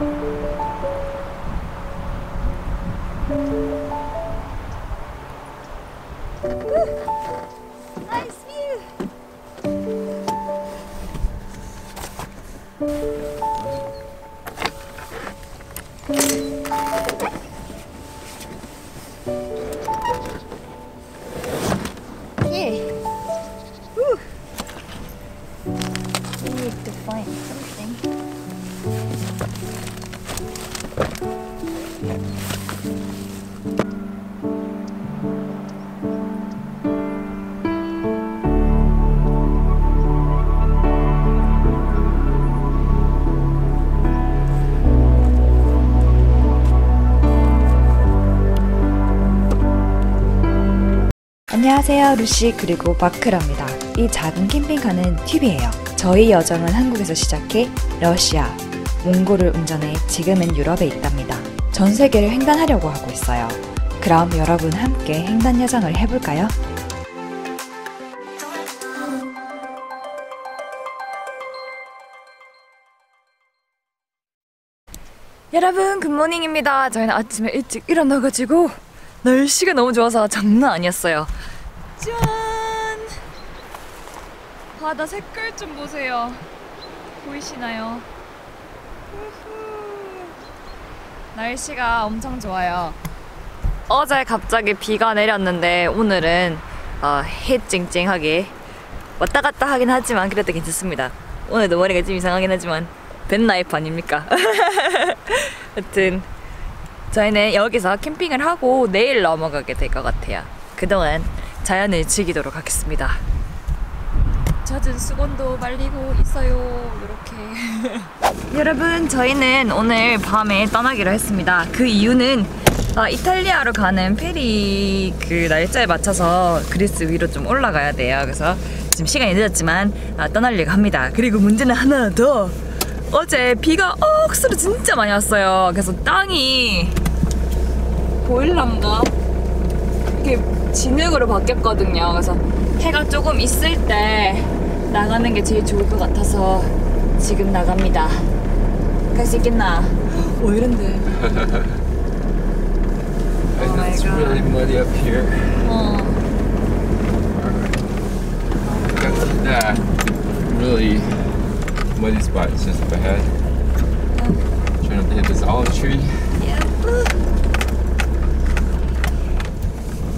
View. Whew. We need to find something. 안녕하세요. 루시 그리고 마크라입니다. 이 작은 캠핑카는 튜브예요. 저희 여정은 한국에서 시작해 러시아, 몽골을 운전해 지금은 유럽에 있답니다. 전 세계를 횡단하려고 하고 있어요. 그럼 여러분 함께 횡단 여정을 해볼까요? 여러분 good morning입니다. 저희는 아침에 일찍 일어나가지고 날씨가 너무 좋아서 장난 아니었어요. 짠! 바다 색깔 좀 보세요. 보이시나요? 우후. 날씨가 엄청 좋아요. 어제 갑자기 비가 내렸는데 오늘은 어, 해 쨍쨍하게 왔다 갔다 하긴 하지만 그래도 괜찮습니다. 오늘도 머리가 좀 이상하긴 하지만 벤나이프 아닙니까? 하여튼 저희는 여기서 캠핑을 하고 내일 넘어가게 될 것 같아요. 그동안 자연을 즐기도록 하겠습니다. 젖은 수건도 말리고 있어요. 이렇게. 여러분, 저희는 오늘 밤에 떠나기로 했습니다. 그 이유는 아, 이탈리아로 가는 페리 그 날짜에 맞춰서 그리스 위로 좀 올라가야 돼요. 그래서 지금 시간이 늦었지만 아, 떠나려고 합니다. 그리고 문제는 하나 더. 어제 비가 억수로 진짜 많이 왔어요. 그래서 땅이 보일란가 이렇게 진흙으로 바뀌었거든요. 그래서 해가 조금 있을 때 나가는 게 제일 좋을 것 같아서 지금 나갑니다. 갈 수 있겠나? 왜 이런데? Oh my it's God. really muddy up here. 어. Got to that really muddy spot just up ahead. Trying to hit this olive tree.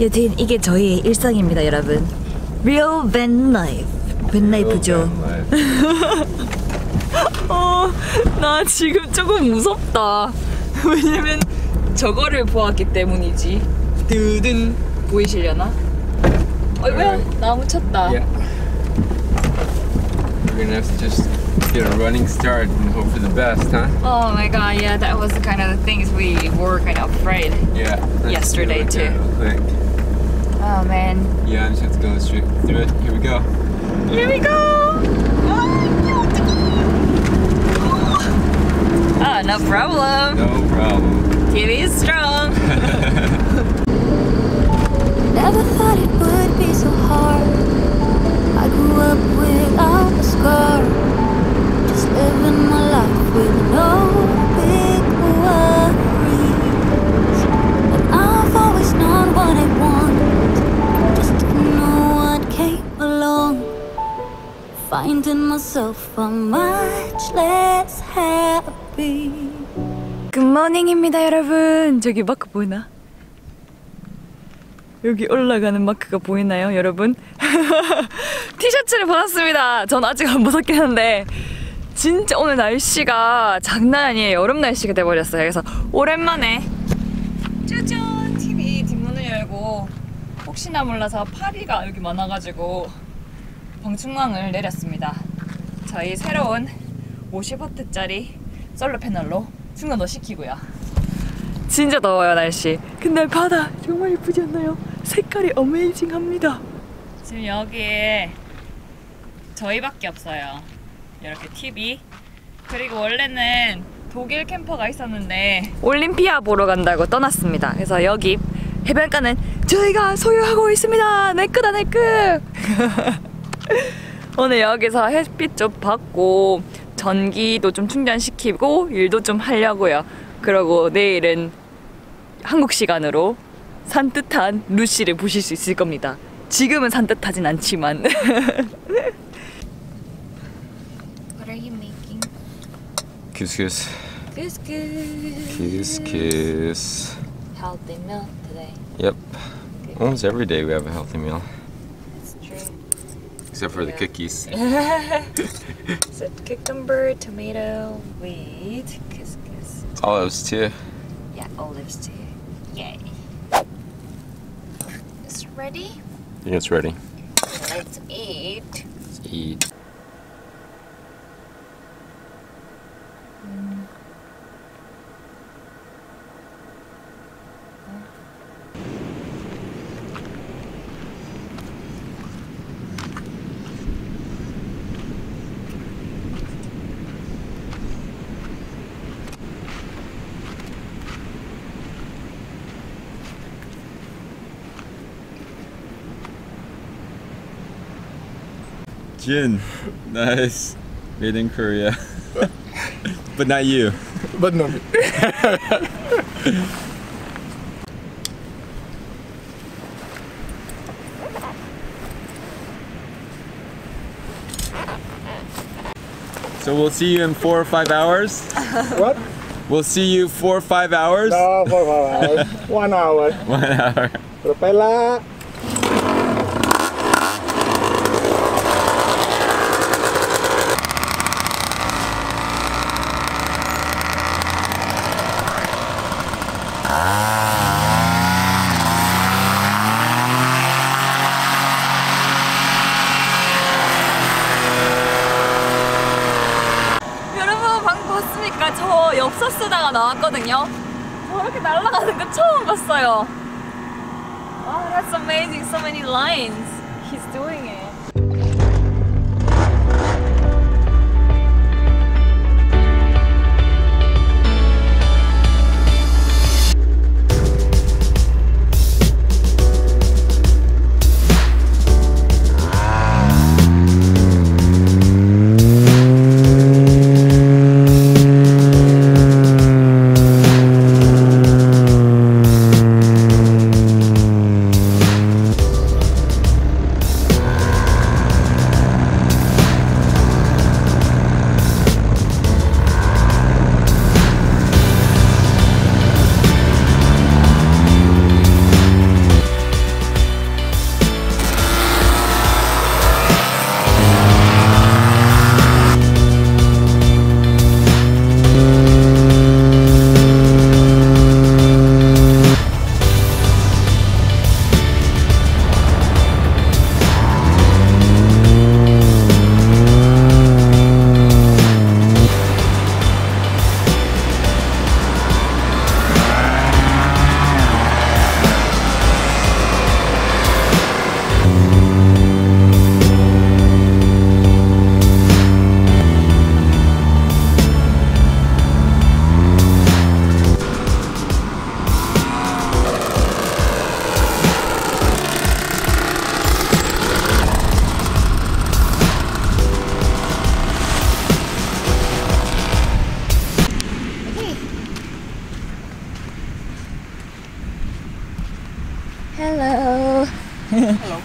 여튼 이게 저희의 일상입니다, 여러분. Real van life. 밴 라이프죠. 어, 나 지금 조금 무섭다. 왜냐면 저거를 보았기 때문이지. 드든 보이시려나? 어이구야, 나무 쳤다. Yeah. We're gonna have to just get a running start and hope for the best, huh? Oh my god, yeah, that was the kind of the things we were kind of afraid. Yeah. Yesterday too. Real quick. Oh man. Yeah, I just to go straight through it. Here we go. Here we go! Ah, no problem. No problem. TV is strong. Never thought it would be so hard. I grew up without a scar. Just living my life with no Finding myself a much less happy. 굿모닝입니다 여러분 저기 마크 보이나? 여기 올라가는 마크가 보이나요 여러분? 티셔츠를 받았습니다 전 아직 안 벗었긴 한데 진짜 오늘 날씨가 장난 아니에요 여름 날씨가 돼버렸어요 그래서 오랜만에 짜잔 TV 뒷문을 열고 혹시나 몰라서 파리가 여기 많아가지고 방충망을 내렸습니다 저희 새로운 50W짜리 솔로 패널로 충전도 시키고요. 진짜 더워요 날씨. 근데 바다 정말 예쁘지 않나요? 색깔이 어메이징합니다. 지금 여기에 저희밖에 없어요. 이렇게 TV 그리고 원래는 독일 캠퍼가 있었는데 올림피아 보러 간다고 떠났습니다. 그래서 여기 해변가는 저희가 소유하고 있습니다. 내 거다 내 거. 오늘 여기서 햇빛 좀 받고 전기도 좀 충전시키고 일도 좀 하려고요. 그러고 내일은 한국 시간으로 산뜻한 루시를 보실 수 있을 겁니다. 지금은 산뜻하진 않지만. What are you making? Couscous. Kiss, kiss. Healthy meal today. Yep. Almost every day we have a healthy meal. Except for the cookies. So cucumber, tomato, wheat, couscous. Olives too. Yeah, olives too. Yay. It's ready. Think it's ready. Let's eat. Let's eat. Jin, nice. Made in Korea. but not you. But no. So we'll see you in four or five hours. What? We'll see you four or five hours. No, for for- one hour. One hour. Propela. 봤습니까? 저 엽서 쓰다가 나왔거든요. 저렇게 날아가는 거 처음 봤어요. Wow, that's amazing. So many lines. He's doing it.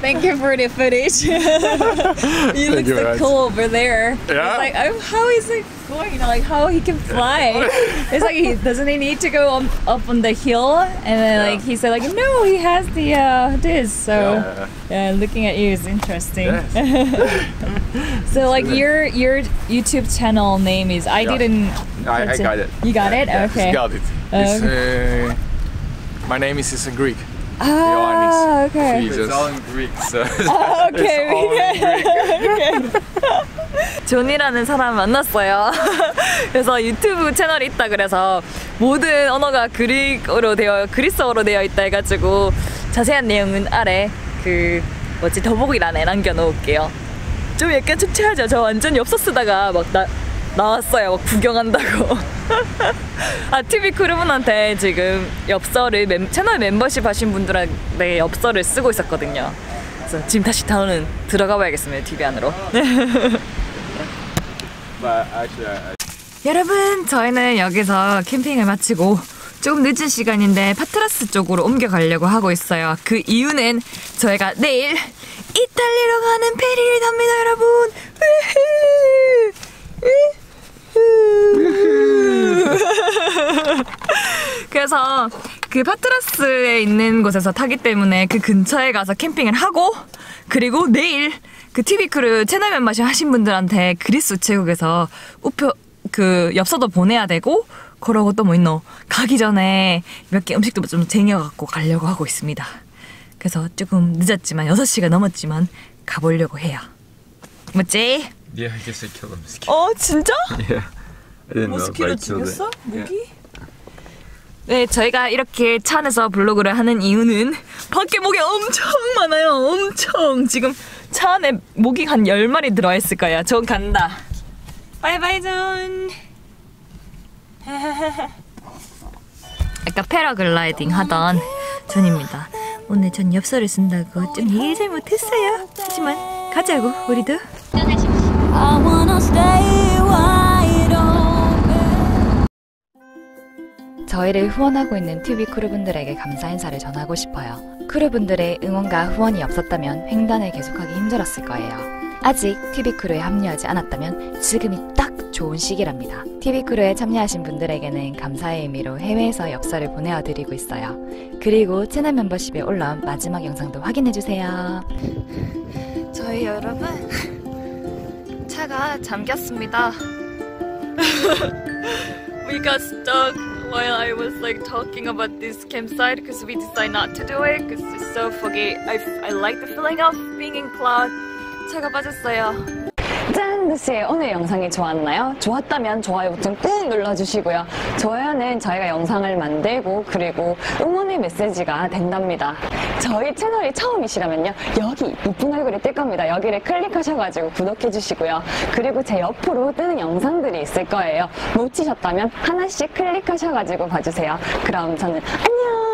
Thank you for the footage. you look so guys. cool over there. Yeah? like, oh, how is it going? You know, like how he can fly. it's like he doesn't he need to go up, up on the hill? And then Yeah. like he said like no, he has the uh this. So Yeah. yeah, looking at you is interesting. Yes. so like your your YouTube channel name is I Yeah. didn't. I, I got it. You got it? Okay. Got it. It's, uh, my name is, is a Greek. Ah, okay. Jesus. It's all in Greek, so 오케이. 오케이. 존이라는 사람 만났어요. 그래서 유튜브 채널이 있다 그래서 모든 언어가 Greek어로 되어 그리스어로 되어 있다 해가지고 자세한 내용은 아래 그 뭐지 더보기란에 남겨놓을게요. 좀 약간 초췌하죠. 저 완전 엽서 쓰다가 막 나, 나왔어요. 막 구경한다고. 아 TV 크루분한테 지금 엽서를 멤- 채널 멤버십 하신 분들한테 엽서를 쓰고 있었거든요. 그래서 지금 다시 다운은 들어가 봐야겠습니다. TV 안으로. I 여러분, 저희는 여기서 캠핑을 마치고 조금 늦은 시간인데 파트라스 쪽으로 옮겨가려고 하고 있어요. 그 이유는 저희가 내일 이탈리아로 가는 페리를 탑니다, 여러분. 그래서 그 파트라스에 있는 곳에서 타기 때문에 그 근처에 가서 캠핑을 하고 그리고 내일 그 TV 크루 채널 멤버십 하신 분들한테 그리스 우체국에서 우표 그 엽서도 보내야 되고 그러고 또 뭐 있노 가기 전에 몇 개 음식도 좀 쟁여갖고 가려고 하고 있습니다. 그래서 조금 늦었지만 6시가 넘었지만 가보려고 해요. 뭐지? killed a mosquito. 어 진짜? Yeah, mosquito I killed 죽였어? 모기? 네, 저희가 이렇게 차 안에서 브이로그를 하는 이유는 밖에 모기 엄청 많아요. 엄청. 지금 차 안에 모기 한 10마리 들어와 있을 거야. 전 간다. 바이바이 존. 아까 패러글라이딩 하던 존입니다. 오늘 전 엽서를 쓴다고 좀 얘기 잘 못했어요. 하지만 가자고 우리도. 저희를 후원하고 있는 튜비 크루분들에게 감사 인사를 전하고 싶어요. 크루분들의 응원과 후원이 없었다면 횡단을 계속하기 힘들었을 거예요. 아직 튜비 크루에 합류하지 않았다면 지금이 딱 좋은 시기랍니다. 튜비 크루에 참여하신 분들에게는 감사의 의미로 해외에서 엽서를 보내어드리고 있어요. 그리고 채널 멤버십에 올라온 마지막 영상도 확인해주세요. 저희 여러분 차가 잠겼습니다. we got stuck while I was like talking about this campsite because we decided not to do it because it's so foggy. I, I like the feeling of being in cloud. 차가 빠졌어요. 짠! 루씨 오늘 영상이 좋았나요? 좋았다면 좋아요 버튼 꾹 눌러주시고요. 좋아요는 저희가 영상을 만들고 그리고 응원의 메시지가 된답니다. 저희 채널이 처음이시라면요. 여기 이쁜 얼굴이 뜰 겁니다. 여기를 클릭하셔가지고 구독해주시고요. 그리고 제 옆으로 뜨는 영상들이 있을 거예요. 놓치셨다면 하나씩 클릭하셔가지고 봐주세요. 그럼 저는 안녕!